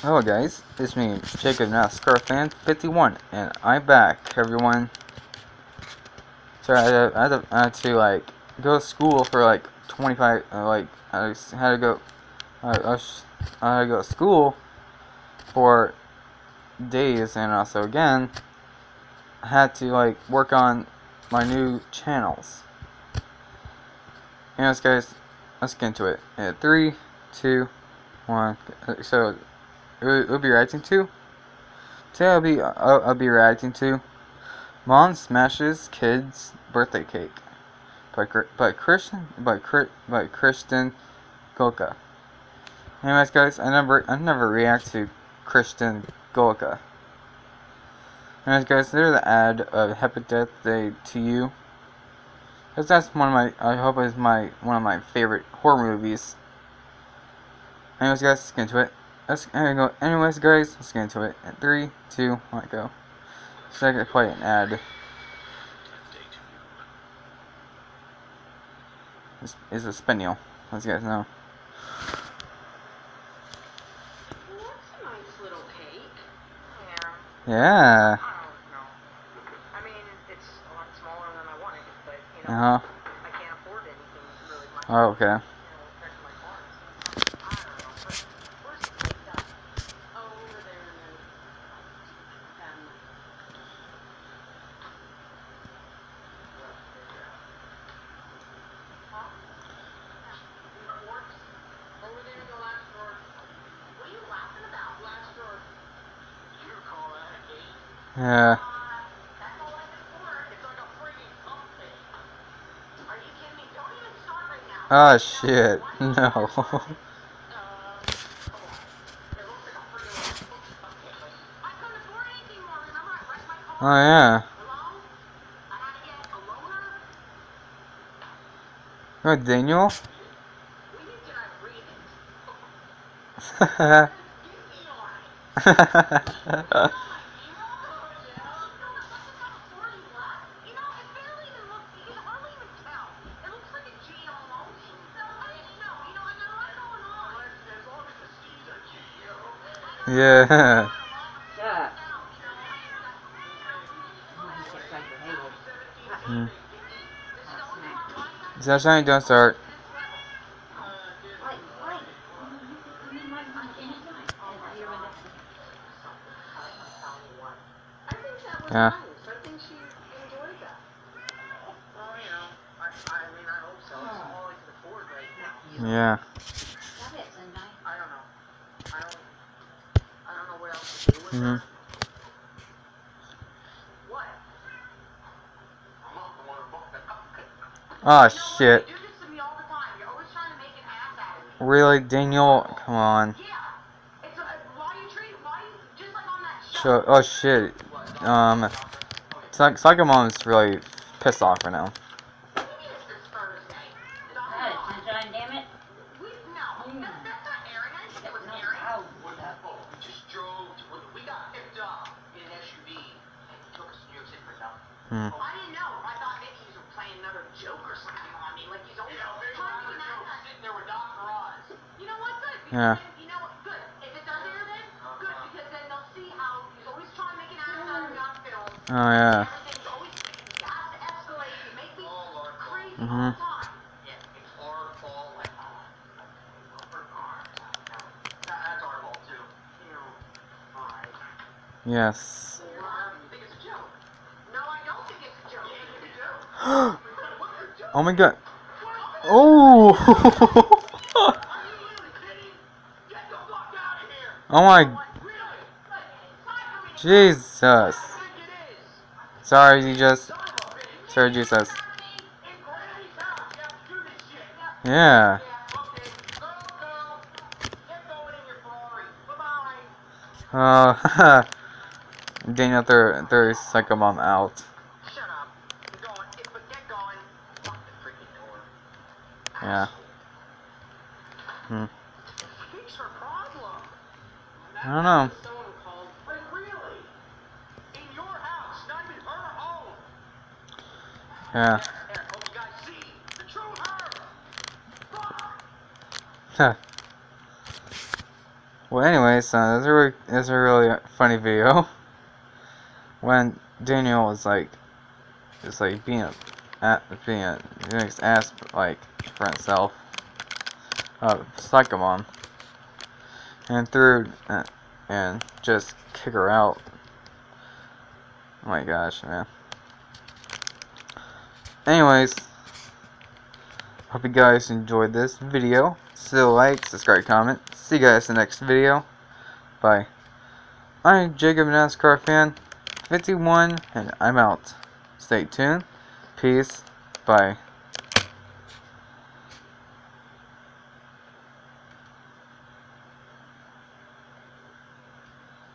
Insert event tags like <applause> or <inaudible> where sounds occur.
Hello guys, it's me, Jacob NASCAR fan 51, and I'm back, everyone. Sorry, I had, to, I, had to, I had to, like, go to school for, like, 25, uh, like, I had to go, I, I, was, I had to go to school for days, and also, again, I had to, like, work on my new channels. Anyways, guys, let's get into it. In three, two, one. So, we'll be reacting to. Today I'll be I'll, I'll be reacting to Mom Smashes Kids Birthday Cake by by Christian by by Kristen Golka. Anyways, guys, I never I never react to Kristen Golka. Anyways, guys, there's the ad of Happy Death Day to You. Cause that's one of my I hope is my one of my favorite horror movies. Anyways, guys, let's get into it. Let's go. Anyways, guys, let's get into it. In three, two, one, go. So I can play an ad. This is a spaniel, as you guys know. Yeah. I mean, it's a lot smaller than I wanted, but you know, Uh huh. I can't afford anything really much. Oh, okay. You know, compared to my farms. I don't know, but where's the cake at? Oh, over there in the cabinet. Huh? In the forks? Over there in the last drawer. What are you laughing about? Last drawer. You call that a cake? Yeah. That's all I can afford. It's like a freaking pumpkin. Are you kidding me? Don't even start right now. Oh shit. No. Uh, hold on. It looks like a freaking pumpkin. Like, I couldn't afford anything more. Remember, I wrecked my car. Oh yeah. Hello? I had to get a loaner. Oh Daniel. <laughs> <laughs> yeah. Hmm. Sunshine, don't start. Yeah. I out of me. Really, Daniel? Come on. Yeah. It's a, why you treat why like on that So, oh shit. Um, Psych Psycho Mom's really pissed off right now. For nothing. I didn't know. I thought maybe he was playing another joke or something on me. Like he's always You know, maybe trying to another joke ass sitting there with Dr. Oz. You know what? Good. Because Yeah. then, you know what? Good. If it does air then, good. Uh-huh. Because then they'll see how he's always trying to make an ass out of me on film. Oh yeah. Everything's always you have to escalate. You make me All our fault. crazy all the mm-hmm. time. Yeah, oh, <gasps> oh my god. Oh. <laughs> Oh my. Jesus. Sorry, Jesus. Sorry, Jesus. Yeah. Uh. <laughs> Daniel threw, threw Psycho Mom out. Shut up. I'm going. Get, but get going. Lock the freaking door. Yeah. Hmm. I don't know. Yeah. Huh. Well, anyways, uh, this is a really, a really funny video. When Daniel was like, just like being a, at being a, doing his ass like for himself. Uh, Psycho Mom. And threw, uh, and just kick her out. Oh my gosh, man. Anyways, hope you guys enjoyed this video. Still like, subscribe, comment. See you guys in the next video. Bye. I'm Jacob NASCAR fan 51 and I'm out. Stay tuned. Peace. Bye.